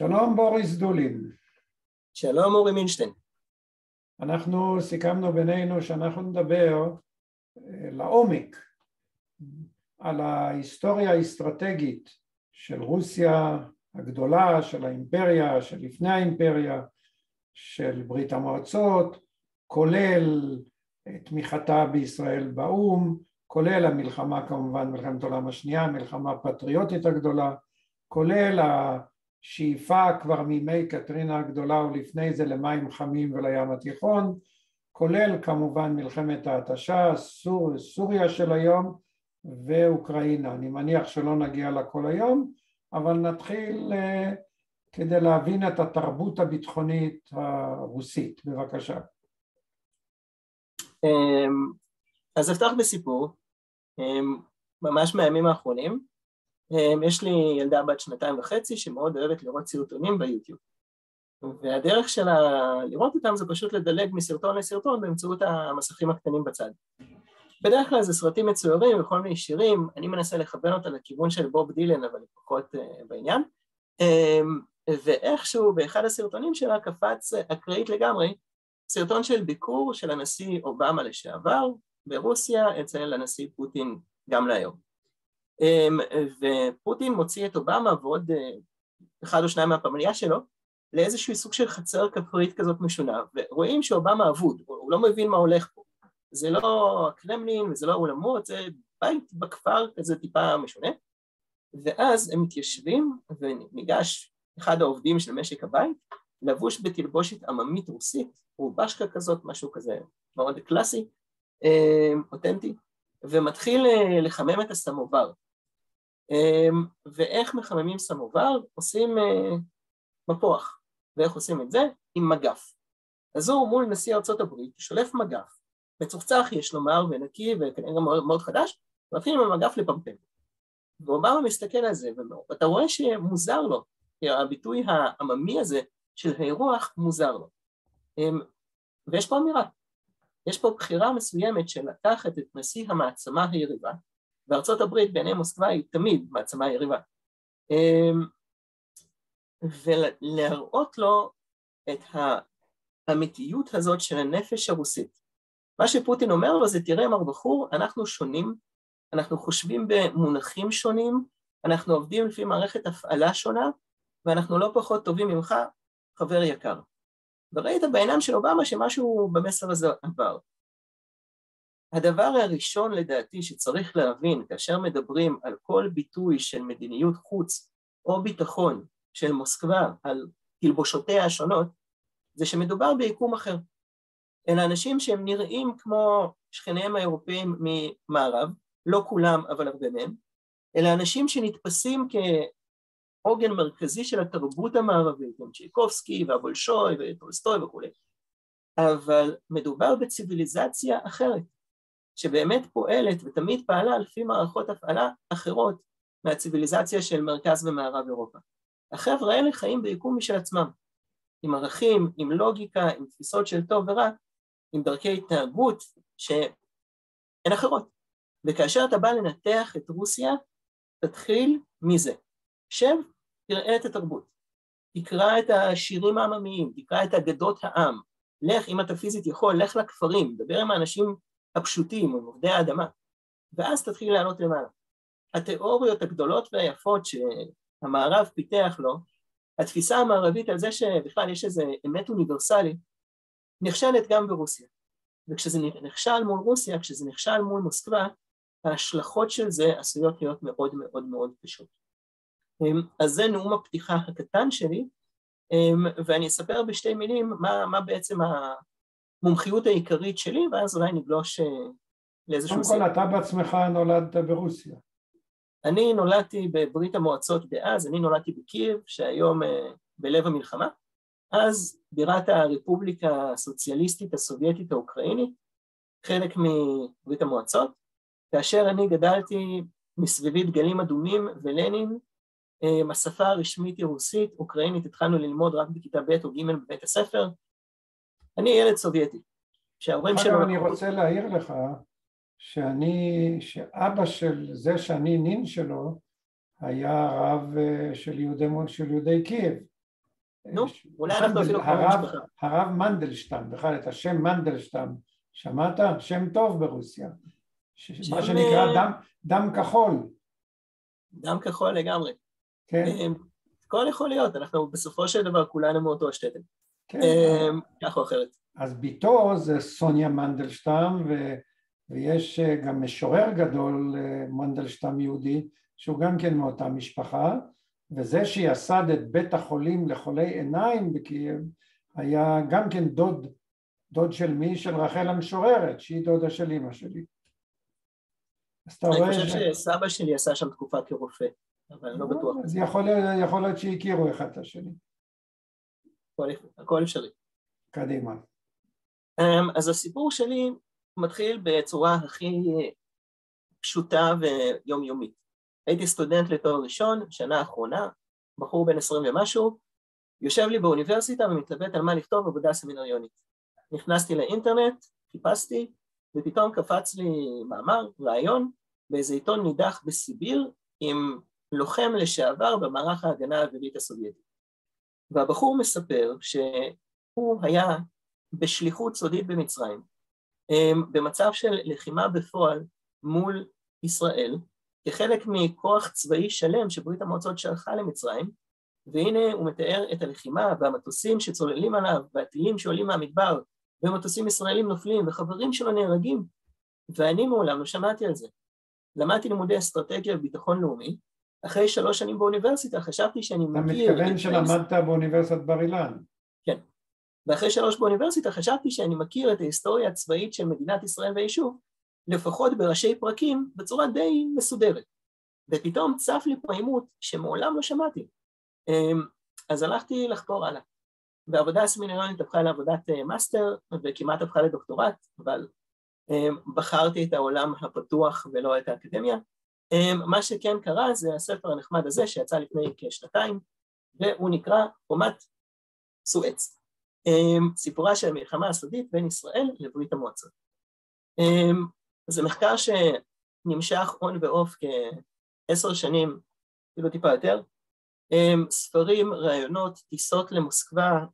שלום בוריס דולין. שלום אורי מינשטיין. אנחנו סיכמנו בינינו שאנחנו נדבר אה, לעומק על ההיסטוריה האסטרטגית של רוסיה הגדולה, של האימפריה, של לפני האימפריה, של ברית המועצות, כולל תמיכתה בישראל באו"ם, כולל המלחמה כמובן, מלחמת העולם השנייה, המלחמה הפטריוטית הגדולה, כולל השאיפה כבר מימי קטרינה הגדולה ולפני זה למים חמים ולים התיכון, כולל כמובן מלחמת ההתשה, סור, סוריה של היום ואוקראינה. אני מניח שלא נגיע לכל היום, אבל נתחיל uh, כדי להבין את התרבות הביטחונית הרוסית. בבקשה. אמ, אז אפתח בסיפור, אמ, ממש מהימים האחרונים. אמ, יש לי ילדה בת שנתיים וחצי שמאוד אוהבת לראות סרטונים ביוטיוב. והדרך שלה לראות אותם זה פשוט לדלג מסרטון לסרטון באמצעות המסכים הקטנים בצד. בדרך כלל זה סרטים מצוירים וכל מיני שירים, אני מנסה לכוון אותה לכיוון של בוב דילן אבל פחות uh, בעניין. Um, ואיכשהו באחד הסרטונים שלה קפץ אקראית לגמרי סרטון של ביקור של הנשיא אובמה לשעבר ברוסיה אצל הנשיא פוטין גם להיום. אמ, ופוטין מוציא את אובמה ועוד אה, אחד או שניים מהפמליה שלו לאיזשהו סוג של חצר כפרית כזאת משונה, ורואים שאובמה אבוד, הוא לא מבין מה הולך פה. זה לא הקרמלין וזה לא האולמות, זה בית בכפר כזה טיפה משונה. ואז הם מתיישבים וניגש אחד העובדים של משק הבית לבוש בתלבושת עממית רוסית, רובשקה כזאת, משהו כזה מאוד קלאסי, אה, אותנטי, ומתחיל אה, לחמם את הסמובר. אה, ואיך מחממים סמובר? עושים מפוח. ואיך עושים את זה? עם מגף. אז הוא מול נשיא ארצות הברית, שולף מגף, מצוחצח יש לומר ונקי וכנראה גם מאוד, חדש, ומתחיל עם המגף לפמפם. ואובמה מסתכל על זה, ואתה רואה שמוזר לו, הביטוי העממי הזה של האירוח מוזר לו. אמ, ויש פה אמירה, יש פה בחירה מסוימת של לקחת את נשיא המעצמה היריבה, וארצות הברית בעיני מוסקבה היא תמיד מעצמה יריבה, אמ, ולהראות לו את האמיתיות הזאת של הנפש הרוסית. מה שפוטין אומר לו זה תראה מר בחור, אנחנו שונים, אנחנו חושבים במונחים שונים, אנחנו עובדים לפי מערכת הפעלה שונה, ואנחנו לא פחות טובים ממך, חבר יקר. וראית בעיניים של אובמה שמשהו במסר הזה עבר. הדבר הראשון לדעתי שצריך להבין כאשר מדברים על כל ביטוי של מדיניות חוץ או ביטחון של מוסקבה על תלבושותיה השונות, זה שמדובר ביקום אחר. אלה אנשים שהם נראים כמו שכניהם האירופאים ממערב, לא כולם אבל הרבה מהם, אלה אנשים שנתפסים עוגן מרכזי של התרבות המערבית, עם צ'ייקובסקי והבולשוי וטולסטוי וכולי, אבל מדובר בציוויליזציה אחרת, שבאמת פועלת ותמיד פעלה לפי מערכות הפעלה אחרות מהציוויליזציה של מרכז ומערב אירופה. החבר'ה האלה חיים ביקום משל עצמם, עם ערכים, עם לוגיקה, עם תפיסות של טוב ורע, עם דרכי התנהגות שהן אחרות. וכאשר אתה בא לנתח את רוסיה, תתחיל מזה. שב, תראה את התרבות, תקרא את השירים העממיים, תקרא את אגדות העם, לך, אם אתה פיזית יכול, לך לכפרים, דבר עם האנשים הפשוטים, עם עובדי האדמה, ואז תתחיל לעלות למעלה. התיאוריות הגדולות והיפות שהמערב פיתח לו, התפיסה המערבית על זה שבכלל יש איזה אמת אוניברסלית, נכשלת גם ברוסיה. וכשזה נכשל מול רוסיה, כשזה נכשל מול מוסקבה, ההשלכות של זה עשויות להיות מאוד מאוד מאוד קשות. אמ, אז זה נאום הפתיחה הקטן שלי, אמ, ואני אספר בשתי מילים מה, מה בעצם המומחיות העיקרית שלי, ואז אולי נגלוש אה, לאיזשהו. קודם כל, אתה בעצמך נולדת ברוסיה. אני נולדתי בברית המועצות דאז, אני נולדתי בקייב, שהיום אה, בלב המלחמה, אז בירת הרפובליקה הסוציאליסטית הסובייטית האוקראינית, חלק מברית המועצות, כאשר אני גדלתי מסביבי דגלים אדומים ולנין אמ, השפה הרשמית היא רוסית, אוקראינית התחלנו ללמוד רק בכיתה ב' או ג' בבית הספר. אני ילד סובייטי, שההורים שלו... אני רוצה להעיר לך שאני, שאבא של זה שאני נין שלו היה רב אה, של יהודי, של יהודי קייב, נו, אולי אנחנו אפילו משפחה. הרב מנדלשטיין, בכלל את השם מנדלשטיין, שמעת? שם טוב ברוסיה. שם... מה שנקרא אה, דם, דם כחול. דם כחול לגמרי. כן. הכל יכול להיות, אנחנו בסופו של דבר כולנו מאותו השתתן. כן. כך או אחרת. אז ביתו זה סוניה מנדלשטיין, ו... ויש אה, גם משורר גדול, אה, מנדלשטיין יהודי, שהוא גם כן מאותה משפחה, וזה שיסד את בית החולים לחולי עיניים בקייב, היה גם כן דוד, דוד של מי? של רחל המשוררת, שהיא דודה של אימא שלי. אז אתה רואה... אני חושב שסבא שלי עשה שם תקופה כרופא, אבל אני לא בטוח. אז יכול, יכול להיות שהכירו אחד את השני. הכל אפשרי. קדימה. אמ, אז הסיפור שלי מתחיל בצורה הכי פשוטה ויומיומית. הייתי סטודנט לתואר ראשון, שנה אחרונה, בחור בן עשרים ומשהו, יושב לי באוניברסיטה ומתלבט על מה לכתוב עבודה סמינריונית. נכנסתי לאינטרנט, חיפשתי, ופתאום קפץ לי מאמר, רעיון, באיזה עיתון נידח בסיביר עם לוחם לשעבר במערך ההגנה האווירית הסובייטית. והבחור מספר שהוא היה בשליחות סודית במצרים, אמ, במצב של לחימה בפועל מול ישראל, כחלק מכוח צבאי שלם שברית המועצות שלחה למצרים, והנה הוא מתאר את הלחימה והמטוסים שצוללים עליו, והטילים שעולים מהמדבר, ומטוסים ישראלים נופלים, וחברים שלו נהרגים, ואני מעולם לא שמעתי על זה. למדתי לימודי אסטרטגיה וביטחון לאומי, אחרי שלוש שנים באוניברסיטה חשבתי שאני מכיר... אתה מתכוון שלמדת באוניברסיטת בר אילן. כן. ואחרי שלוש באוניברסיטה חשבתי שאני מכיר את ההיסטוריה הצבאית של מדינת ישראל והיישוב, לפחות בראשי פרקים, בצורה די מסודרת. ופתאום צף לי פה עימות שמעולם לא שמעתי. אמ, אז הלכתי לחקור הלאה. והעבודה הסמינריונית הפכה לעבודת אה, מאסטר וכמעט הפכה לדוקטורט, אבל אמ, בחרתי את העולם הפתוח ולא את האקדמיה. אמ, מה שכן קרה זה הספר הנחמד הזה שיצא לפני כשנתיים, והוא נקרא חומת סואץ. סיפורה של המלחמה הסודית בין ישראל לברית המועצות. זה מחקר שנמשך און ועוף כעשר שנים, אפילו טיפה יותר, ספרים, ראיונות, טיסות למוסקבה,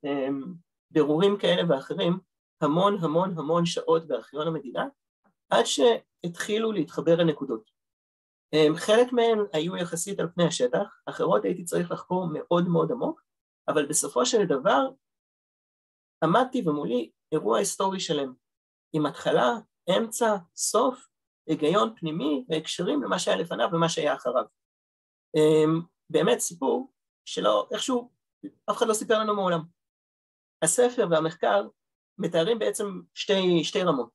בירורים כאלה ואחרים, המון המון המון שעות בארכיון המדינה, עד שהתחילו להתחבר הנקודות. חלק מהן היו יחסית על פני השטח, אחרות הייתי צריך לחקור מאוד מאוד עמוק, אבל בסופו של דבר עמדתי ומולי אירוע היסטורי שלם, עם התחלה, אמצע, סוף, היגיון פנימי והקשרים למה שהיה לפניו ומה שהיה אחריו. אמ, באמת סיפור שלא, איכשהו, אף אחד לא סיפר לנו מעולם. הספר והמחקר מתארים בעצם שתי, שתי רמות.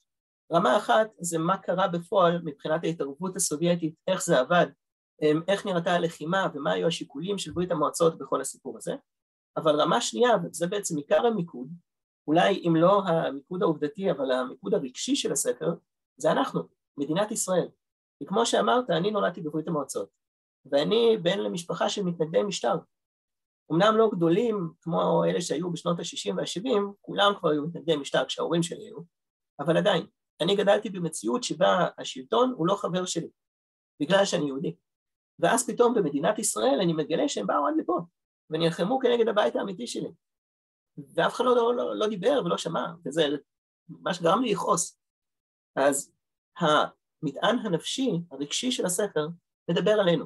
רמה אחת זה מה קרה בפועל מבחינת ההתערבות הסובייטית, איך זה עבד, אמ, איך נראתה הלחימה ומה היו השיקולים של ברית המועצות בכל הסיפור הזה. אבל רמה שנייה, וזה בעצם עיקר המיקוד, אולי אם לא המיקוד העובדתי אבל המיקוד הרגשי של הספר, זה אנחנו, מדינת ישראל. וכמו שאמרת, אני נולדתי בברית המועצות, ואני בן למשפחה של מתנגדי משטר. אמנם לא גדולים כמו אלה שהיו בשנות ה-60 וה-70, כולם כבר היו מתנגדי משטר כשההורים שלי היו, אבל עדיין, אני גדלתי במציאות שבה השלטון הוא לא חבר שלי, בגלל שאני יהודי. ואז פתאום במדינת ישראל אני מגלה שהם באו עד לפה, ונלחמו כנגד הבית האמיתי שלי. ואף אחד לא, לא, לא, לא דיבר ולא שמע, וזה מה שגרם לי לכעוס. אז המטען הנפשי, הרגשי של הספר, מדבר עלינו,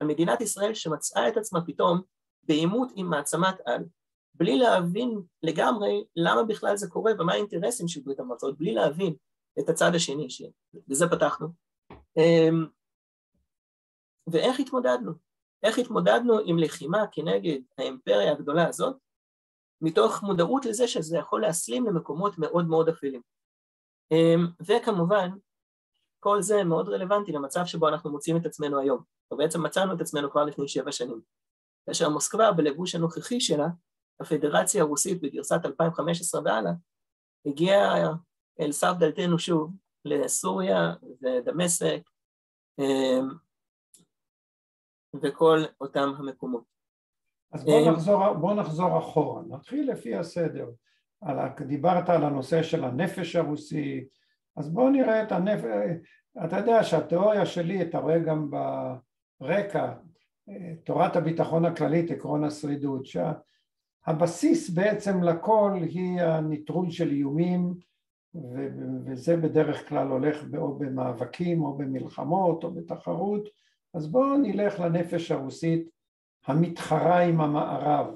על מדינת ישראל שמצאה את עצמה פתאום בעימות עם מעצמת על, בלי להבין לגמרי למה בכלל זה קורה ומה האינטרסים של ברית המועצות, בלי להבין את הצד השני, שבזה פתחנו. אמ, ואיך התמודדנו? איך התמודדנו עם לחימה כנגד האימפריה הגדולה הזאת, מתוך מודעות לזה שזה יכול להסלים למקומות מאוד מאוד אפלים. אמ, וכמובן, כל זה מאוד רלוונטי למצב שבו אנחנו מוצאים את עצמנו היום, או בעצם מצאנו את עצמנו כבר לפני שבע שנים. כאשר מוסקבה בלבוש הנוכחי שלה, הפדרציה הרוסית בגרסת 2015 והלאה, הגיעה אל סף דלתנו שוב, לסוריה ודמשק אמ, וכל אותם המקומות. אז בוא נחזור, בוא נחזור אחורה, נתחיל לפי הסדר. על, דיברת על הנושא של הנפש הרוסי, אז בואו נראה את הנפש, אתה יודע שהתיאוריה שלי, אתה רואה גם ברקע, תורת הביטחון הכללית, עקרון השרידות, הבסיס בעצם לכל היא הניטרול של איומים וזה בדרך כלל הולך או במאבקים או במלחמות או בתחרות אז בואו נלך לנפש הרוסית המתחרה עם המערב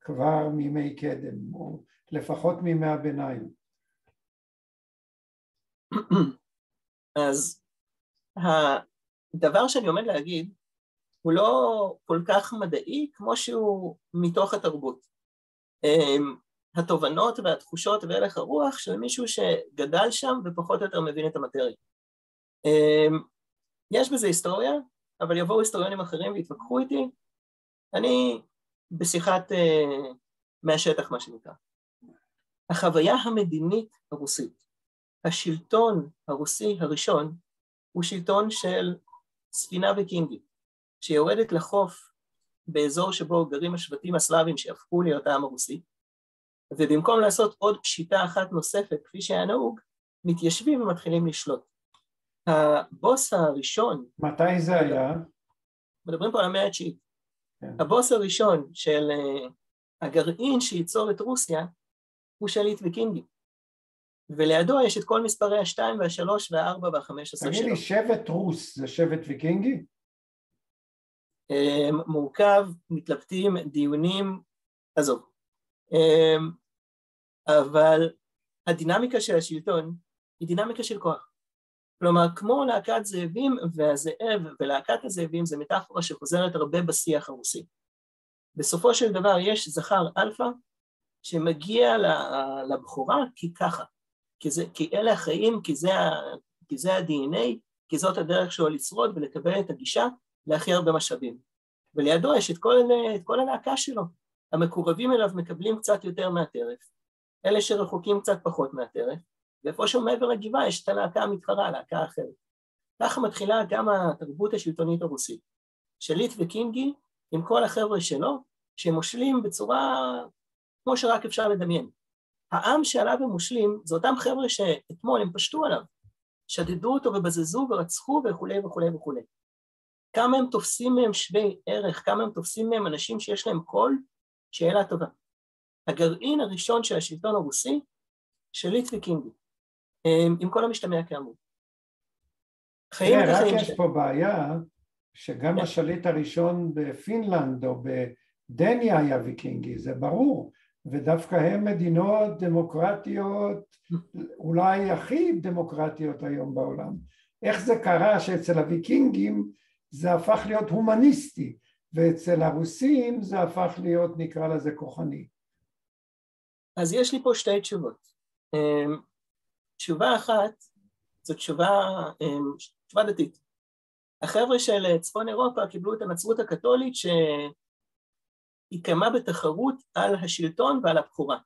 כבר מימי קדם או לפחות מימי הביניים. אז הדבר שאני עומד להגיד הוא לא כל כך מדעי כמו שהוא מתוך התרבות. התובנות והתחושות והלך הרוח של מישהו שגדל שם ופחות או יותר מבין את המטריה. אמ, יש בזה היסטוריה, אבל יבואו היסטוריונים אחרים ויתווכחו איתי. אני בשיחת uh, מהשטח מה שנקרא. החוויה המדינית הרוסית, השלטון הרוסי הראשון הוא שלטון של ספינה ויקינגית שיורדת לחוף באזור שבו גרים השבטים הסלאבים שהפכו להיות העם הרוסי ובמקום לעשות עוד פשיטה אחת נוספת כפי שהיה נהוג מתיישבים ומתחילים לשלוט. הבוס הראשון מתי זה היה? מדברים פה על המאה התשיעית. כן. הבוס הראשון של uh, הגרעין שייצור את רוסיה הוא שליט ויקינגי ולידו יש את כל מספרי השתיים והשלוש והארבע והחמש עשרה שלו. תגיד לי, שבט רוס זה שבט ויקינגי? Um, מורכב, מתלבטים, דיונים, עזוב. אמ, אבל הדינמיקה של השלטון היא דינמיקה של כוח. כלומר, כמו להקת זאבים והזאב ולהקת הזאבים זה מטאפורה שחוזרת הרבה בשיח הרוסי. בסופו של דבר יש זכר אלפא שמגיע לבכורה כי ככה, כי, זה, כי אלה החיים, כי זה, כי זה ה-DNA, כי זאת הדרך שלו לשרוד ולקבל את הגישה להכי הרבה משאבים. ולידו יש את כל, את כל הלהקה שלו. המקורבים אליו מקבלים קצת יותר מהטרף, אלה שרחוקים קצת פחות מהטרף, ואיפשהו מעבר לגבעה יש את הלהקה המתחרה, הלהקה האחרת. ככה מתחילה גם התרבות השלטונית הרוסית. שליט וקינגי עם כל החבר'ה שלו, שמושלים בצורה כמו שרק אפשר לדמיין. העם שעליו הם מושלים זה אותם חבר'ה שאתמול הם פשטו עליו, שדדו אותו ובזזו ורצחו וכולי וכולי וכולי. כמה הם תופסים מהם שווי ערך, כמה הם תופסים מהם אנשים שיש להם קול, שאלה טובה. הגרעין הראשון של השלטון הרוסי, שליט ויקינגי. אמ, עם כל המשתמע כאמור. חיים את החיים שלהם. יש פה בעיה שגם כן. השליט הראשון בפינלנד או בדניה היה ויקינגי, זה ברור, ודווקא הם מדינות דמוקרטיות, אולי הכי דמוקרטיות היום בעולם. איך זה קרה שאצל הוויקינגים זה הפך להיות הומניסטי, ואצל הרוסים זה הפך להיות נקרא לזה כוחני. אז יש לי פה שתי תשובות. אמ, תשובה אחת זו תשובה, אמ, תשובה דתית. החבר'ה של צפון אירופה קיבלו את הנצרות הקתולית שהיא קמה בתחרות על השלטון ועל הבכורה.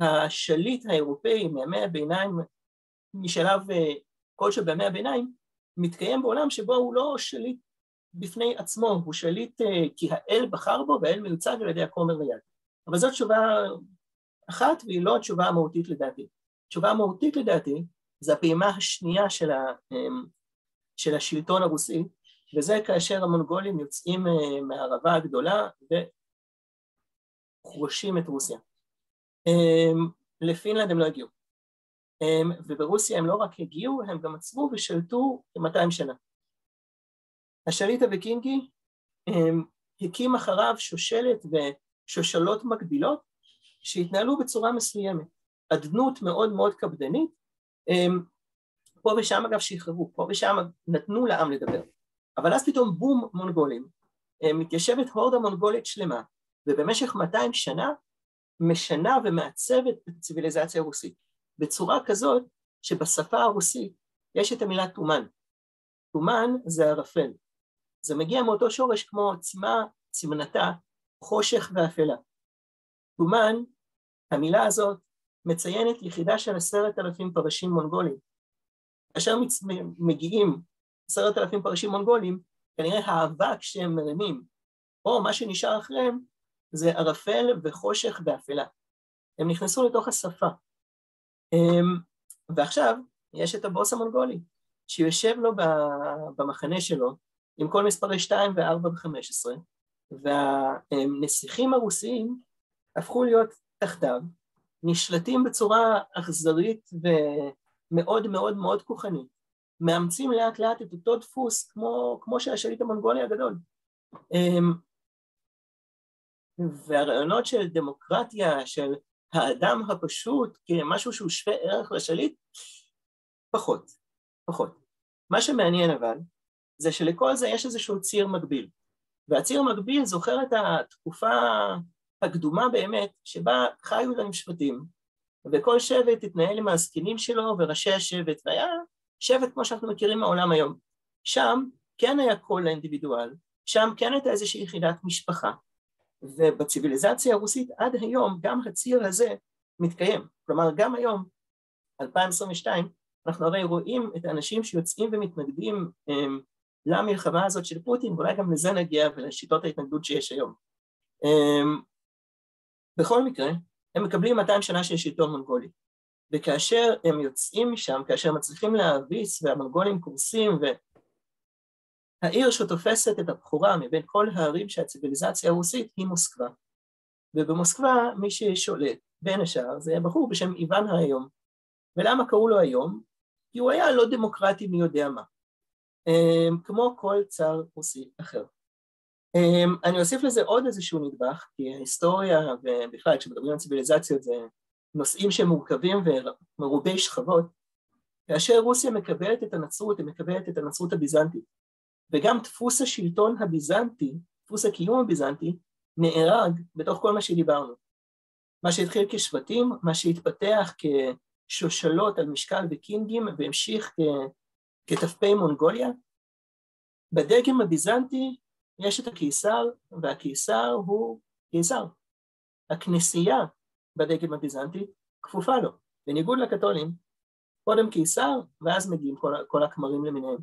השליט האירופאי מימי הביניים, משלב אה, כלשהו בימי הביניים, מתקיים בעולם שבו הוא לא שליט בפני עצמו, הוא שליט אה, כי האל בחר בו והאל מיוצג על ידי הכומר ליד. אבל זו תשובה אחת והיא לא התשובה המהותית לדעתי. התשובה המהותית לדעתי זה הפעימה השנייה של, ה, אמ, של השלטון הרוסי, וזה כאשר המונגולים יוצאים אה, מהערבה הגדולה וחרושים את רוסיה. לפינלנד הם לא הגיעו, וברוסיה הם לא רק הגיעו, הם גם עצבו ושלטו כ-200 שנה. השליט הוויקינגי הקים אחריו שושלת ושושלות מקבילות שהתנהלו בצורה מסוימת. אדנות מאוד מאוד קפדנית, פה ושם אגב שחררו, פה ושם נתנו לעם לדבר, אבל אז פתאום בום מונגולים, מתיישבת הורדה מונגולית שלמה, ובמשך 200 שנה משנה ומעצבת את הציוויליזציה הרוסית, בצורה כזאת שבשפה הרוסית יש את המילה תומן. תומן זה ערפל. זה מגיע מאותו שורש כמו עוצמה, צמנתה, חושך ואפלה. תומן, המילה הזאת מציינת יחידה של עשרת אלפים פרשים מונגולים. כאשר מגיעים עשרת אלפים פרשים מונגולים, כנראה האבק שהם מרימים, או מה שנשאר אחריהם, זה ערפל וחושך ואפלה. הם נכנסו לתוך השפה. אמ, ועכשיו יש את הבוס המונגולי, שיושב לו במחנה שלו עם כל מספרי 2 ו-4 ו-15, והנסיכים הרוסיים הפכו להיות תחתיו, נשלטים בצורה אכזרית ומאוד מאוד מאוד כוחנית, מאמצים לאט לאט את אותו דפוס כמו, כמו של השליט המונגולי הגדול. אמ, והרעיונות של דמוקרטיה, של האדם הפשוט כמשהו שהוא שווה ערך לשליט, פחות, פחות. מה שמעניין אבל, זה שלכל זה יש איזשהו ציר מקביל. והציר המקביל זוכר את התקופה הקדומה באמת, שבה חיו את המשפטים, וכל שבט התנהל עם הזקנים שלו וראשי השבט, והיה שבט כמו שאנחנו מכירים מהעולם היום. שם כן היה קול לאינדיבידואל, שם כן הייתה איזושהי יחידת משפחה, ובציוויליזציה הרוסית עד היום גם הציר הזה מתקיים. כלומר, גם היום, 2022, אנחנו הרי רואים את האנשים שיוצאים ומתנגדים הם, למלחמה הזאת של פוטין, ואולי גם לזה נגיע ולשיטות ההתנגדות שיש היום. הם, בכל מקרה, הם מקבלים 200 שנה של שלטון מונגולי, וכאשר הם יוצאים משם, כאשר מצליחים להביס והמונגולים קורסים העיר שתופסת את הבכורה מבין כל הערים של הציוויליזציה הרוסית היא מוסקבה. ובמוסקבה מי ששולט בין השאר זה בחור בשם איוון האיום. ולמה קראו לו היום? כי הוא היה לא דמוקרטי מי יודע מה. אמ, כמו כל צר רוסי אחר. אמ, אני אוסיף לזה עוד איזשהו נדבך, כי ההיסטוריה ובכלל כשמדברים על ציוויליזציות זה נושאים שמורכבים ומרובי שכבות. כאשר רוסיה מקבלת את הנצרות, היא מקבלת את הנצרות הביזנטית. וגם דפוס השלטון הביזנטי, דפוס הקיום הביזנטי, נהרג בתוך כל מה שדיברנו. מה שהתחיל כשבטים, מה שהתפתח כשושלות על משקל וקינגים והמשיך כת"פי מונגוליה. בדגם הביזנטי יש את הקיסר, והקיסר הוא קיסר. הכנסייה בדגם הביזנטי כפופה לו, בניגוד לקתולים, קודם קיסר ואז מגיעים כל, כל הכמרים למיניהם.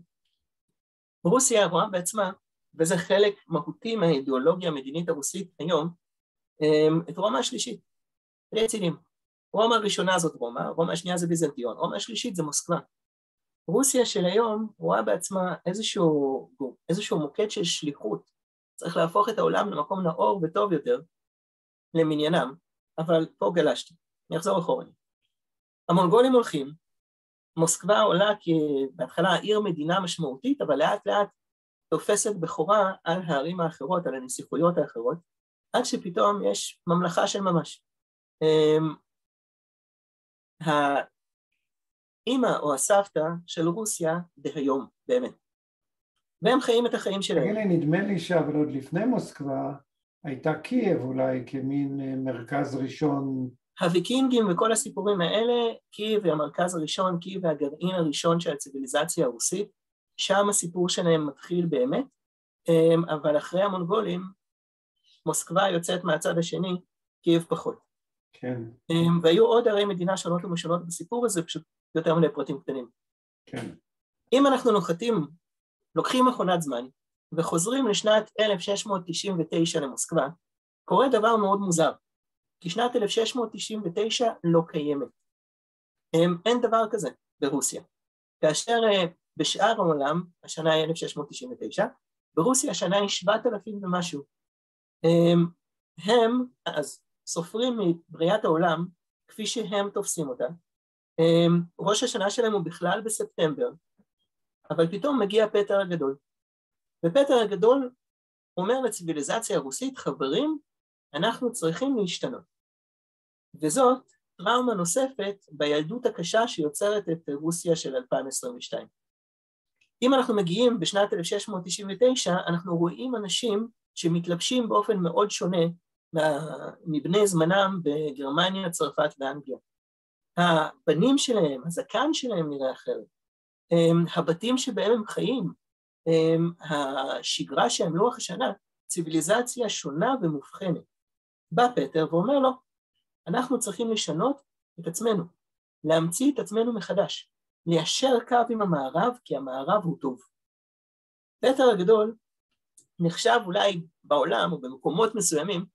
רוסיה רואה בעצמה, וזה חלק מהותי מהאידיאולוגיה המדינית הרוסית היום, אמ, את רומא השלישית, רצינים. רומא הראשונה זאת רומא, רומא השנייה זה ביזנטיון, רומא השלישית זה מוסקבה. רוסיה של היום רואה בעצמה איזשהו, איזשהו מוקד של שליחות, צריך להפוך את העולם למקום נאור וטוב יותר למניינם, אבל פה גלשתי, אני אחזור אחורה. המונגולים הולכים, מוסקבה עולה כבהתחלה עיר מדינה משמעותית, אבל לאט לאט תופסת בכורה על הערים האחרות, על הנסיכויות האחרות, עד שפתאום יש ממלכה של ממש. האימא או הסבתא של רוסיה דהיום, באמת. והם חיים את החיים שלהם. תגיד לי, נדמה לי שאבל עוד לפני מוסקבה הייתה קייב אולי כמין אה, מרכז ראשון הוויקינגים וכל הסיפורים האלה, קייב והמרכז הראשון, קייב והגרעין הראשון של הציוויליזציה הרוסית, שם הסיפור שלהם מתחיל באמת, אמ, אבל אחרי המונגולים, מוסקבה יוצאת מהצד השני, קייב פחות. כן. אמ, והיו עוד ערי מדינה שונות ומשונות בסיפור הזה, פשוט יותר מדי פרטים קטנים. כן. אם אנחנו נוחתים, לוקחים מכונת זמן, וחוזרים לשנת 1699 למוסקבה, קורה דבר מאוד מוזר. כי שנת 1699 לא קיימת. אין דבר כזה ברוסיה. כאשר אה, בשאר העולם, השנה היא 1699, ברוסיה השנה היא 7,000 ומשהו. הם אז סופרים מבריאת העולם כפי שהם תופסים אותה. ראש השנה שלהם הוא בכלל בספטמבר, אבל פתאום מגיע פטר הגדול. ופטר הגדול אומר לציוויליזציה הרוסית, חברים, אנחנו צריכים להשתנות. וזאת טראומה נוספת בילדות הקשה שיוצרת את רוסיה של 2022. אם אנחנו מגיעים בשנת 1699, אנחנו רואים אנשים שמתלבשים באופן מאוד שונה מבני זמנם בגרמניה, צרפת ואנגליה. הפנים שלהם, הזקן שלהם נראה אחרת. הבתים שבהם הם חיים, השגרה שהם לוח השנה, ציוויליזציה שונה ומובחנת. בא פטר ואומר לו, אנחנו צריכים לשנות את עצמנו, להמציא את עצמנו מחדש, ליישר קו עם המערב, כי המערב הוא טוב. פטר הגדול נחשב אולי בעולם או במקומות מסוימים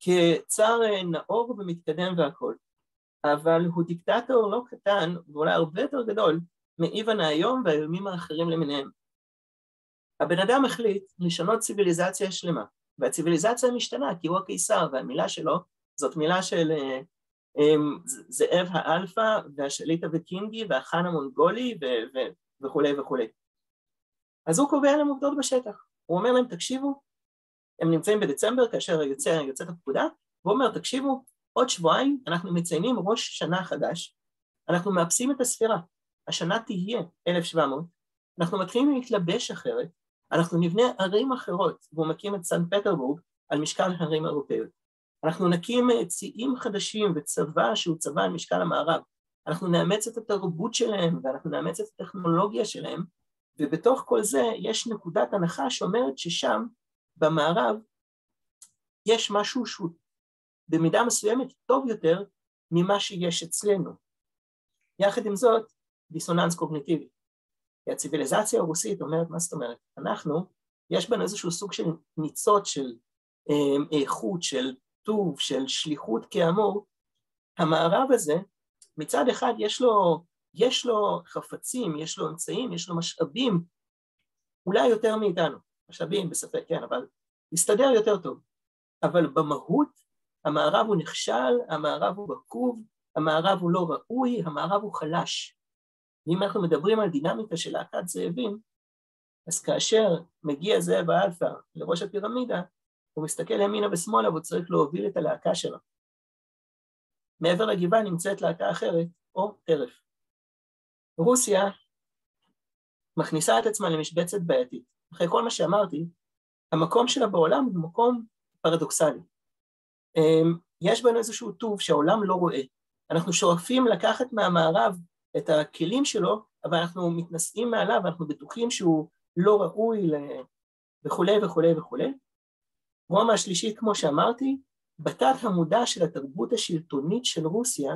כצר נאור ומתקדם והכול, אבל הוא דיקטטור לא קטן ואולי הרבה יותר גדול מאיוון היום והאיומים האחרים למיניהם. הבן אדם החליט לשנות ציוויליזציה שלמה, והציוויליזציה משתנה כי הוא הקיסר והמילה שלו זאת מילה של אמ, זאב האלפא והשליט הוויקינגי והחאן המונגולי וכולי וכולי. אז הוא קובע להם עובדות בשטח, הוא אומר להם תקשיבו, הם נמצאים בדצמבר כאשר יוצא, יוצאת הפקודה, והוא אומר תקשיבו, עוד שבועיים אנחנו מציינים ראש שנה חדש, אנחנו מאפסים את הספירה, השנה תהיה 1700, אנחנו מתחילים להתלבש אחרת, אנחנו נבנה ערים אחרות, והוא מקים את סן פטרבורג על משקל הרים אירופאיות. אנחנו נקים ציים חדשים וצבא שהוא צבא על משקל המערב. אנחנו נאמץ את התרבות שלהם ואנחנו נאמץ את הטכנולוגיה שלהם, ובתוך כל זה יש נקודת הנחה שאומרת ששם, במערב, יש משהו שהוא במידה מסוימת טוב יותר ממה שיש אצלנו. יחד עם זאת, דיסוננס קוגניטיבי. כי הציוויליזציה הרוסית אומרת, מה זאת אומרת? אנחנו, יש בנו איזשהו סוג של ניצוץ של אה, איכות, של טוב, של שליחות כאמור, המערב הזה, מצד אחד יש לו, יש לו חפצים, יש לו אמצעים, יש לו משאבים, אולי יותר מאיתנו, משאבים בספק, כן, אבל מסתדר יותר טוב. אבל במהות המערב הוא נכשל, המערב הוא רקוב, המערב הוא לא ראוי, המערב הוא חלש. ואם אנחנו מדברים על דינמיקה של להקת זאבים, אז כאשר מגיע זאב האלפא לראש הפירמידה, הוא מסתכל ימינה ושמאלה והוא צריך להוביל את הלהקה שלו. מעבר לגבעה נמצאת להקה אחרת, או טרף. רוסיה מכניסה את עצמה למשבצת בעייתית. אחרי כל מה שאמרתי, המקום שלה בעולם הוא מקום פרדוקסלי. אמ, יש בנו איזשהו טוב שהעולם לא רואה. אנחנו שואפים לקחת מהמערב את הכלים שלו, אבל אנחנו מתנשאים מעליו, אנחנו בטוחים שהוא לא ראוי וכולי וכולי וכולי. רומא השלישית, כמו שאמרתי, בתת המודע של התרבות השלטונית של רוסיה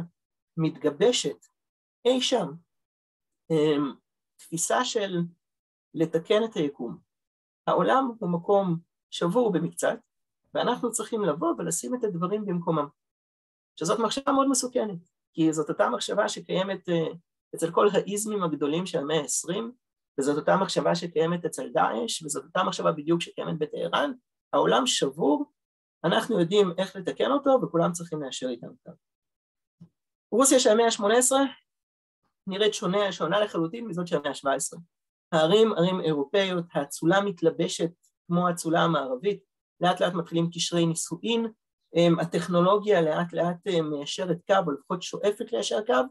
מתגבשת אי שם אמ, תפיסה של לתקן את היקום. העולם הוא מקום שבור במקצת, ואנחנו צריכים לבוא ולשים את הדברים במקומם. שזאת מחשבה מאוד מסוכנת, כי זאת אותה מחשבה שקיימת אה, אצל כל האיזמים הגדולים של המאה ה-20, וזאת אותה מחשבה שקיימת אצל דאעש, וזאת אותה מחשבה בדיוק שקיימת בטהרן, העולם שבור, אנחנו יודעים איך לתקן אותו וכולם צריכים ליישר איתנו כאן. רוסיה של המאה ה-18 נראית שונה, שונה לחלוטין מזאת של המאה ה-17. הערים, ערים אירופאיות, האצולה מתלבשת כמו האצולה המערבית, לאט לאט מתחילים קשרי נישואין, הטכנולוגיה לאט לאט מיישרת קו, או לפחות שואפת ליישר קו,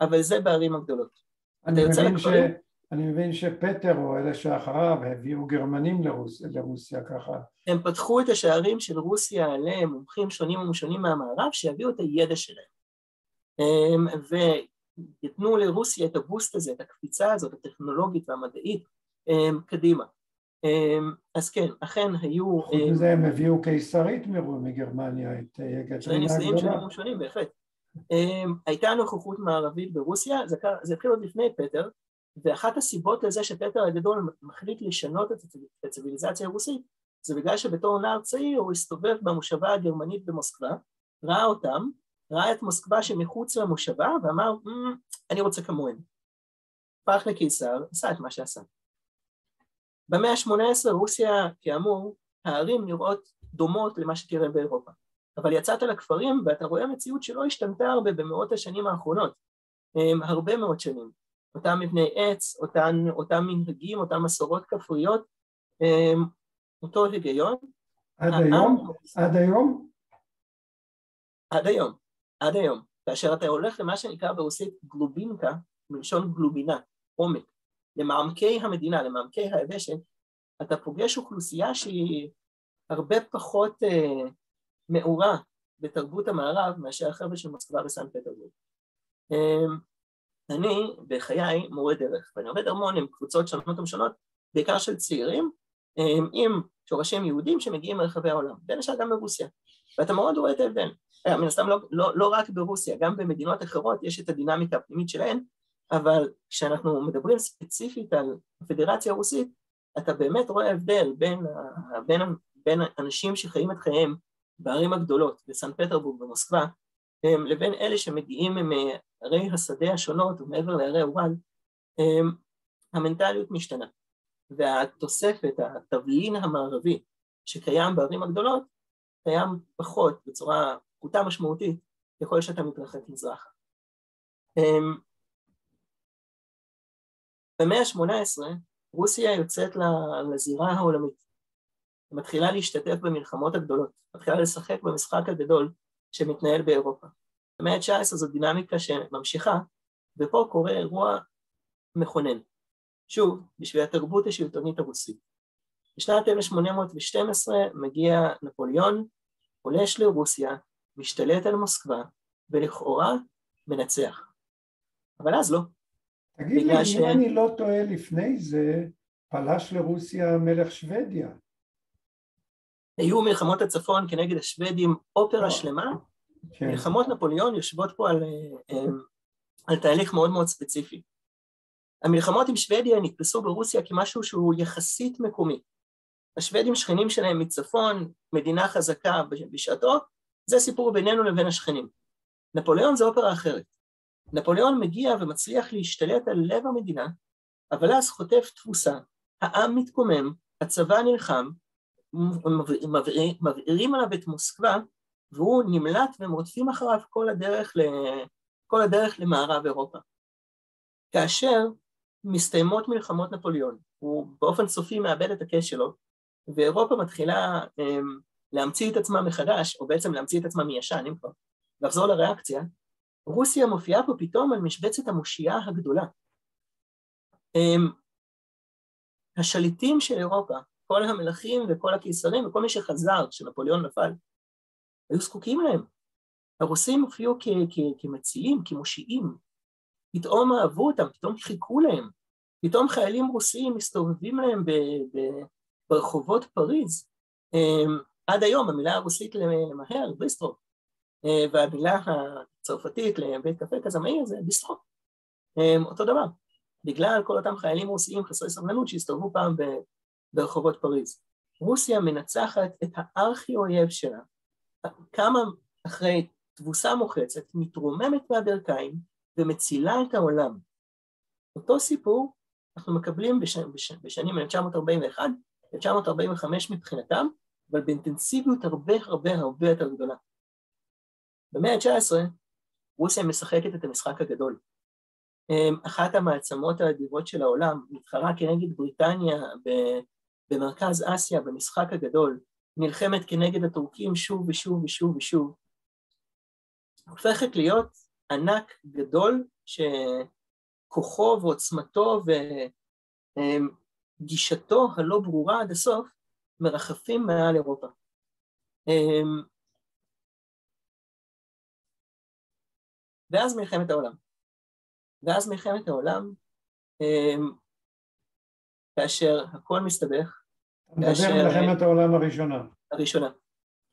אבל זה בערים הגדולות. אני מבין, ש... אני מבין שפטר או אלה שאחריו הביאו גרמנים לרוס... לרוסיה ככה. הם פתחו את השערים של רוסיה למומחים שונים ומשונים מהמערב שיביאו את הידע שלהם. ויתנו לרוסיה את הבוסט הזה, את הקפיצה הזאת, הטכנולוגית והמדעית, קדימה. אז כן, אכן היו... חוץ מזה הם הביאו קיסרית מגרמניה, את יגדרינה הגדולה. ניסויים שונים ומשונים, בהחלט. הייתה נוכחות מערבית ברוסיה, זה התחיל עוד לפני פטר, ואחת הסיבות לזה שפטר הגדול מחליט לשנות את הציוויליזציה הרוסית זה בגלל שבתור נער צעיר הוא הסתובב במושבה הגרמנית במוסקבה, ראה אותם, ראה את מוסקבה שמחוץ למושבה ואמר, אני רוצה כמוהם. הפך לקיסר, עשה את מה שעשה. במאה ה-18 רוסיה, כאמור, הערים נראות דומות למה שתראה באירופה. אבל יצאת לכפרים ואתה רואה מציאות שלא השתנתה הרבה במאות השנים האחרונות, הרבה מאוד שנים. אותם מבני עץ, אותן, אותם מנהגים, אותן מסורות כפריות, אמ, אותו היגיון. עד היום? עד היום? עד היום, עד היום. כאשר אתה הולך למה שנקרא ברוסית גלובינקה, מלשון גלובינה, עומק, למעמקי המדינה, למעמקי היבשת, אתה פוגש אוכלוסייה שהיא הרבה פחות אה, מעורה בתרבות המערב מאשר החבר'ה של מוסקבה וסן פטרבורג. אה, אני בחיי מורה דרך, ואני עובד המון עם קבוצות שונות ומשונות, בעיקר של צעירים, עם שורשים יהודים שמגיעים מרחבי העולם, בין השאר גם ברוסיה, ואתה מאוד רואה את ההבדל. אה, מן הסתם לא, לא, לא רק ברוסיה, גם במדינות אחרות יש את הדינמיקה הפנימית שלהן, אבל כשאנחנו מדברים ספציפית על הפדרציה הרוסית, אתה באמת רואה הבדל בין, בין, בין אנשים שחיים את חייהם בערים הגדולות, בסן פטרבורג ומוסקבה, לבין אלה שמגיעים מערי השדה השונות ומעבר לערי אורל, המנטליות משתנה. והתוספת, התבלין המערבי שקיים בערים הגדולות, קיים פחות, בצורה פחותה משמעותית ככל שאתה מתרחק מזרחה. במאה ה-18 רוסיה יוצאת לזירה העולמית, מתחילה להשתתף במלחמות הגדולות, מתחילה לשחק במשחק הגדול שמתנהל באירופה. במאה ה-19 זו דינמיקה שממשיכה, ופה קורה אירוע מכונן. שוב, בשביל התרבות השלטונית הרוסית. בשנת 1812 מגיע נפוליאון, פולש לרוסיה, משתלט על מוסקבה, ולכאורה מנצח. אבל אז לא. תגיד לי, ש... אם אני לא טועה לפני זה, פלש לרוסיה מלך שוודיה. היו מלחמות הצפון כנגד השוודים אופרה או. שלמה, כן. מלחמות נפוליאון יושבות פה על, אה, אה, על תהליך מאוד מאוד ספציפי. המלחמות עם שוודיה נתפסו ברוסיה כמשהו שהוא יחסית מקומי. השוודים שכנים שלהם מצפון, מדינה חזקה בשעתו, זה סיפור בינינו לבין השכנים. נפוליאון זה אופרה אחרת. נפוליאון מגיע ומצליח להשתלט על לב המדינה, אבל אז חוטף תבוסה, העם מתקומם, הצבא נלחם, מבעירים עליו את מוסקבה, והוא נמלט והם רודפים אחריו כל הדרך, ל... כל הדרך למערב אירופה. כאשר מסתיימות מלחמות נפוליאון, הוא באופן סופי מאבד את הקש שלו, ואירופה מתחילה um, להמציא את עצמה מחדש, או בעצם להמציא את עצמה מישן, אם כבר, לחזור לריאקציה, רוסיה מופיעה פה פתאום על משבצת המושיעה הגדולה. Um, השליטים של אירופה, כל המלכים וכל הקיסרים וכל מי שחזר כשנפוליאון נפל, היו זקוקים להם. הרוסים הופיעו כמצילים, כמושיעים, פתאום אהבו אותם, פתאום חיכו להם, פתאום חיילים רוסים מסתובבים להם ברחובות פריז. אמ, עד היום המילה הרוסית למהר, ביסטרו, אה, והמילה הצרפתית לבית קפה כזה מהיר זה ביסטרו, אמ, אותו דבר, בגלל כל אותם חיילים רוסיים חסרי סבלנות שהסתובבו פעם ברחובות פריז. רוסיה מנצחת את הארכי אויב שלה, כמה אחרי תבוסה מוחצת, מתרוממת מהברכיים ומצילה את העולם. אותו סיפור אנחנו מקבלים בש, בש, בשנים 1941, 1945 מבחינתם, אבל באינטנסיביות הרבה הרבה הרבה יותר גדולה. במאה ה-19 רוסיה משחקת את המשחק הגדול. אמ, אחת המעצמות האדירות של העולם מתחרה כנגד בריטניה במרכז אסיה במשחק הגדול, נלחמת כנגד הטורקים שוב ושוב ושוב ושוב, הופכת להיות ענק גדול שכוחו ועוצמתו וגישתו הלא ברורה עד הסוף מרחפים מעל אירופה. אמ, ואז מלחמת העולם. ואז מלחמת העולם, אמ, כאשר הכל מסתבך, אתה מדבר מלחמת העולם הראשונה. הראשונה.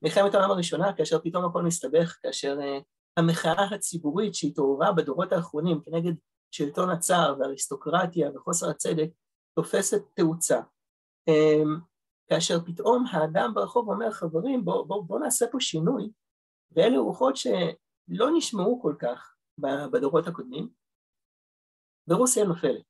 מלחמת העולם הראשונה, כאשר פתאום הכל מסתבך, כאשר uh, המחאה הציבורית שהתעוררה בדורות האחרונים כנגד שלטון הצער והאריסטוקרטיה וחוסר הצדק, תופסת תאוצה. Um, כאשר פתאום האדם ברחוב אומר, חברים, בואו בוא, בוא נעשה פה שינוי, ואלה רוחות שלא נשמעו כל כך בדורות הקודמים, ורוסיה נופלת.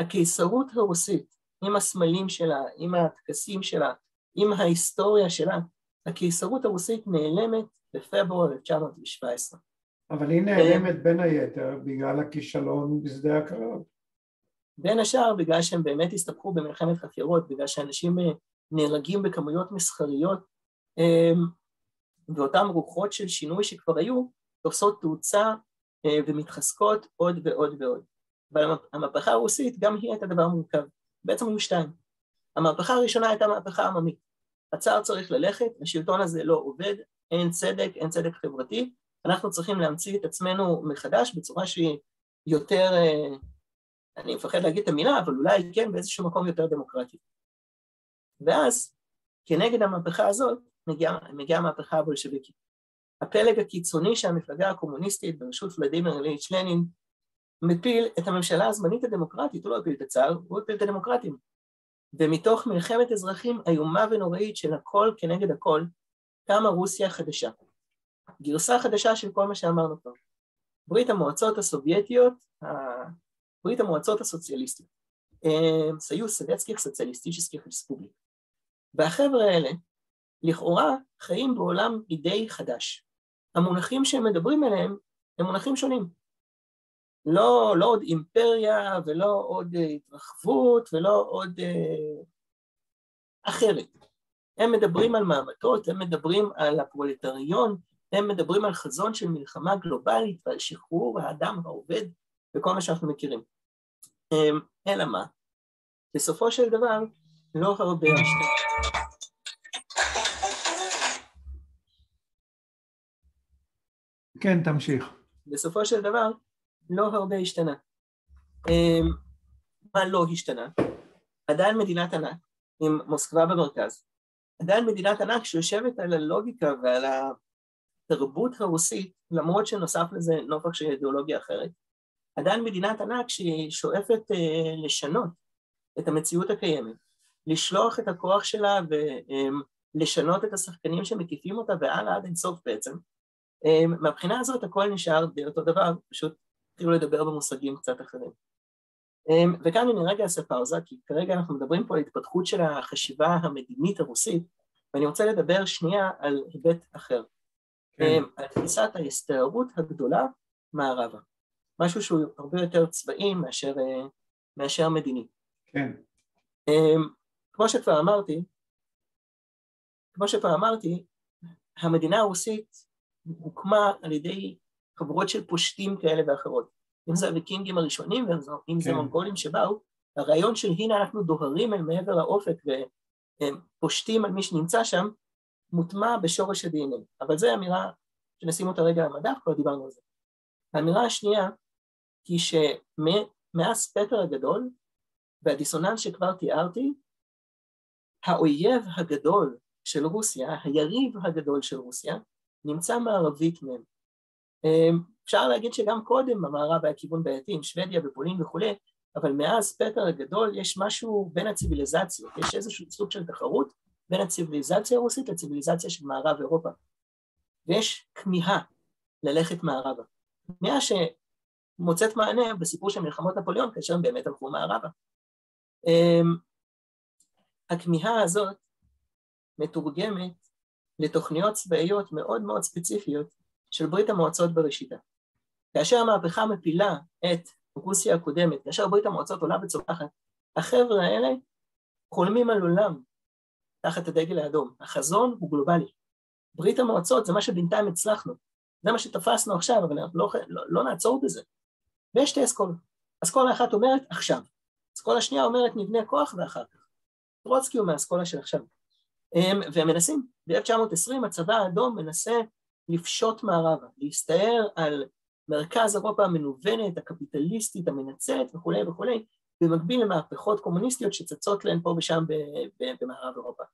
הקיסרות הרוסית עם הסמלים שלה, עם הטקסים שלה, עם ההיסטוריה שלה, הקיסרות הרוסית נעלמת בפברואר 1917. אבל היא נעלמת בין היתר בגלל הכישלון בשדה הקרב. בין השאר בגלל שהם באמת הסתבכו במלחמת חפירות, בגלל שאנשים אה, נהרגים בכמויות מסחריות, אמ, ואותן רוחות של שינוי שכבר היו, תופסות תאוצה אה, ומתחזקות עוד ועוד ועוד. אבל המהפכה הרוסית גם היא הייתה דבר מורכב. בעצם היו שתיים. המהפכה הראשונה הייתה מהפכה עממית. הצער צריך ללכת, השלטון הזה לא עובד, אין צדק, אין צדק חברתי, אנחנו צריכים להמציא את עצמנו מחדש בצורה שהיא יותר, אה, אני מפחד להגיד את המילה, אבל אולי כן באיזשהו מקום יותר דמוקרטי. ואז, כנגד המהפכה הזאת, מגיעה מגיע המהפכה הבולשביקית. הפלג הקיצוני של המפלגה הקומוניסטית בראשות ולדימיר אליץ' לנין מפיל את הממשלה הזמנית הדמוקרטית, הוא לא הפיל את הצער, הוא הפיל את הדמוקרטים. ומתוך מלחמת אזרחים איומה ונוראית של הכל כנגד הכל, קמה רוסיה חדשה. גרסה חדשה של כל מה שאמרנו פה. ברית המועצות הסובייטיות, ברית המועצות הסוציאליסטיות. סיוס סדצקי סוציאליסטישסקי רספובליק. והחבר'ה האלה, לכאורה, חיים בעולם אידי חדש. המונחים שהם מדברים עליהם הם מונחים שונים. לא, לא עוד אימפריה ולא עוד התרחבות ולא עוד אה, אחרת. הם מדברים על מעמדות, הם מדברים על הפרולטריון, הם מדברים על חזון של מלחמה גלובלית ועל שחרור האדם העובד וכל מה שאנחנו מכירים. אמ, אלא מה? בסופו של דבר, לא הרבה השתנה. כן, תמשיך. בסופו של דבר, לא הרבה השתנה. אמ, מה לא השתנה? עדיין מדינת ענק, עם מוסקבה במרכז, עדיין מדינת ענק שיושבת על הלוגיקה ועל התרבות הרוסית, למרות שנוסף לזה נופח של אידיאולוגיה אחרת, עדיין מדינת ענק שהיא שואפת אה, לשנות את המציאות הקיימת, לשלוח את הכוח שלה ולשנות את השחקנים שמקיפים אותה והלאה עד אינסוף בעצם. אה, מהבחינה הזאת הכל נשאר באותו דבר, פשוט התחילו לדבר במושגים קצת אחרים. אה, וכאן אני רגע אעשה פאוזה, כי כרגע אנחנו מדברים פה על התפתחות של החשיבה המדינית הרוסית, ואני רוצה לדבר שנייה על היבט אחר. כן. על תפיסת ההסתערות הגדולה מערבה. משהו שהוא הרבה יותר צבאי מאשר, מאשר מדיני. כן. אמ, כמו שכבר אמרתי, כמו שכבר אמרתי, המדינה הרוסית הוקמה על ידי חבורות של פושטים כאלה ואחרות. אם זה הוויקינגים הראשונים ואם זה כן. מונגולים שבאו, הרעיון של הנה אנחנו דוהרים אל מעבר האופק ופושטים על מי שנמצא שם, מוטמע בשורש ה-DNA. אבל זו אמירה שנשים אותה רגע על המדף, כבר דיברנו על זה. האמירה השנייה היא שמאז פטר הגדול והדיסוננס שכבר תיארתי, האויב הגדול של רוסיה, היריב הגדול של רוסיה, נמצא מערבית מהם. אמ, אפשר להגיד שגם קודם המערב היה כיוון בעייתי עם שוודיה ופולין וכולי, אבל מאז פטר הגדול יש משהו בין הציוויליזציות, יש איזשהו סוג של תחרות בין הציוויליזציה הרוסית לציוויליזציה של מערב אירופה. ויש כמיהה ללכת מערבה. כמיהה מוצאת מענה בסיפור של מלחמות נפוליאון כאשר הם באמת הלכו מערבה. אמ, הכמיהה הזאת מתורגמת לתוכניות צבאיות מאוד מאוד ספציפיות של ברית המועצות בראשיתה. כאשר המהפכה מפילה את רוסיה הקודמת, כאשר ברית המועצות עולה וצומחת, החבר'ה האלה חולמים על עולם תחת הדגל האדום. החזון הוא גלובלי. ברית המועצות זה מה שבינתיים הצלחנו, זה מה שתפסנו עכשיו, אבל אנחנו לא, לא, לא נעצור בזה. ויש שתי אסכולות. אסכולה אחת אומרת עכשיו, אסכולה שנייה אומרת נבנה כוח ואחר כך. טרוצקי הוא מהאסכולה של עכשיו. הם, והם מנסים, ב-1920 הצבא האדום מנסה לפשוט מערבה, להסתער על מרכז אירופה המנוונת, הקפיטליסטית, המנצלת וכולי וכולי, במקביל למהפכות קומוניסטיות שצצות להן פה ושם במערב אירופה,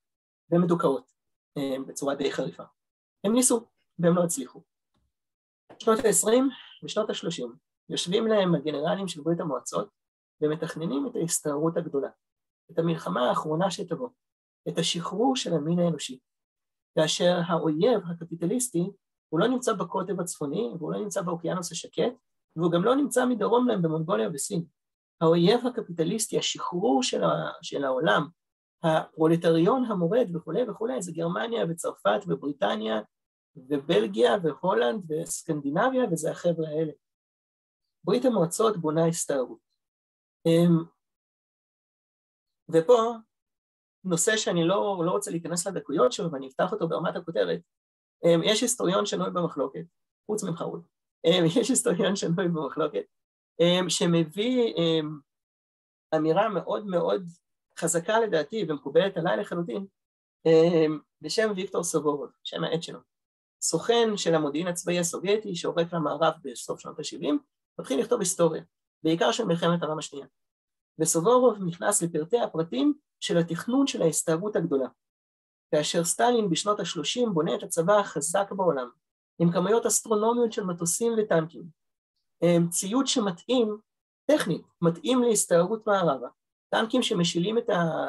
והן מדוכאות בצורה די חריפה. הם ניסו והם לא הצליחו. בשנות ה-20 ושנות ה-30 יושבים להם הגנרלים של ברית המועצות ומתכננים את ההסתערות הגדולה, את המלחמה האחרונה שתבוא, את השחרור של המין האנושי, כאשר האויב הקפיטליסטי הוא לא נמצא בקוטב הצפוני והוא לא נמצא באוקיינוס השקט והוא גם לא נמצא מדרום להם במונגוליה וסין. האויב הקפיטליסטי, השחרור של, ה, של העולם, הפרולטריון המורד וכולי וכולי, זה גרמניה וצרפת ובריטניה ובלגיה והולנד וסקנדינביה וזה החבר'ה האלה. ברית המועצות בונה הסתערות. אמ, ופה נושא שאני לא, לא רוצה להיכנס לדקויות שלו ואני אפתח אותו ברמת הכותרת, אמ, יש היסטוריון שנוי במחלוקת, חוץ ממך רות, אמ, יש היסטוריון שנוי במחלוקת, שמביא אמירה מאוד מאוד חזקה לדעתי ומקובלת עליי לחלוטין, בשם ויקטור סובורוב, שם העט שלו, סוכן של המודיעין הצבאי הסובייטי שעורק למערב בסוף שנות ה-70 מתחיל לכתוב היסטוריה, בעיקר של מלחמת העולם השנייה. וסובורוב נכנס לפרטי הפרטים של התכנון של ההסתערות הגדולה. כאשר סטלין בשנות ה-30 בונה את הצבא החזק בעולם, עם כמויות אסטרונומיות של מטוסים וטנקים, ציוד שמתאים, טכנית, מתאים להסתערות מערבה, טנקים שמשילים את, ה,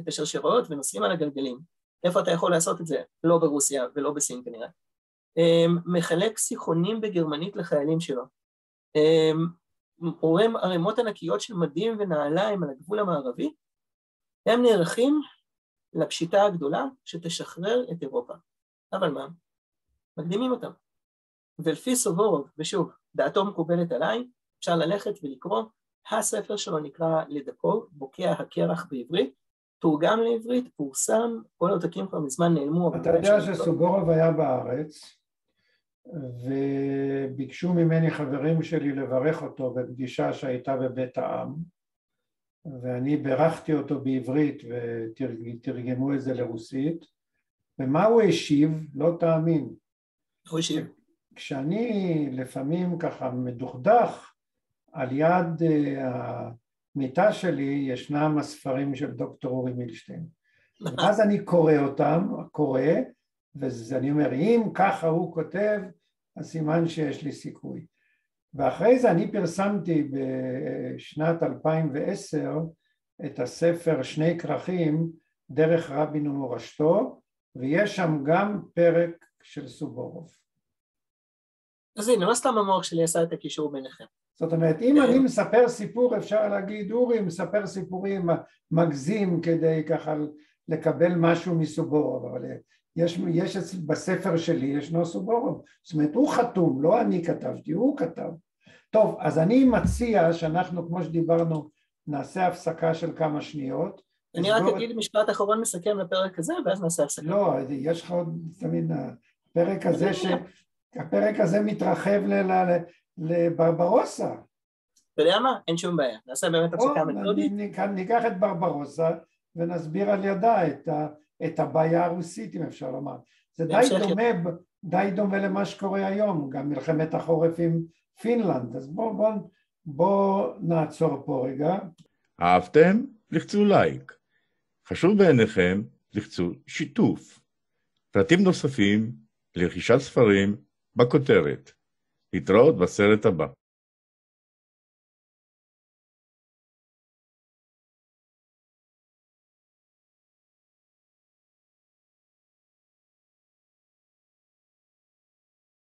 את השרשראות ונוסעים על הגלגלים. איפה אתה יכול לעשות את זה? לא ברוסיה ולא בסין כנראה. מחלק שיחונים בגרמנית לחיילים שלו. רואים ערימות ענקיות של מדים ונעליים על הגבול המערבי, הם נערכים לפשיטה הגדולה שתשחרר את אירופה. אבל מה? מקדימים אותם. ולפי סובורוב, ושוב, דעתו מקובלת עליי, אפשר ללכת ולקרוא, הספר שלו נקרא לדקו, בוקע הקרח בעברית, תורגם לעברית, פורסם, כל העותקים כבר מזמן נעלמו. אתה יודע שסובורוב היה בארץ, וביקשו ממני חברים שלי לברך אותו בפגישה שהייתה בבית העם, ואני בירכתי אותו בעברית ותרגמו את זה לרוסית, ומה הוא השיב? לא תאמין. הוא השיב? כשאני לפעמים ככה מדוכדך, על יד אה, המיטה שלי ישנם הספרים של דוקטור אורי מילשטיין. ואז אני קורא אותם, קורא, ואני אומר, אם ככה הוא כותב, אז סימן שיש לי סיכוי. ואחרי זה אני פרסמתי בשנת 2010 את הספר שני כרכים, דרך רבין ומורשתו, ויש שם גם פרק של סובורוב. אז הנה, לא סתם המוח שלי עשה את הקישור ביניכם. זאת אומרת, אם אני מספר סיפור, אפשר להגיד, אורי מספר סיפורים, מגזים כדי ככה לקבל משהו מסובורוב, אבל יש, יש בספר שלי, ישנו סובורוב, זאת אומרת, הוא חתום, לא אני כתבתי, הוא כתב. טוב, אז אני מציע שאנחנו, כמו שדיברנו, נעשה הפסקה של כמה שניות. אני רק אגיד משפט אחרון מסכם לפרק הזה, ואז נעשה הפסקה. לא, יש לך עוד, תמיד, הפרק הזה, ש... הפרק הזה מתרחב לברברוסה. אתה יודע מה? אין שום בעיה. נעשה באמת הפסקה מתודית. ניקח את ברברוסה ונסביר על ידה את, ה, את הבעיה הרוסית, אם אפשר לומר. זה די דומה, די דומה למה שקורה היום, גם מלחמת החורף עם פינלנד. אז בואו בוא, בוא נעצור פה רגע. אהבתם? לחצו לייק. חשוב בעיניכם? לחצו שיתוף. פרטים נוספים לרכישת ספרים בכותרת. להתראות בסרט הבא.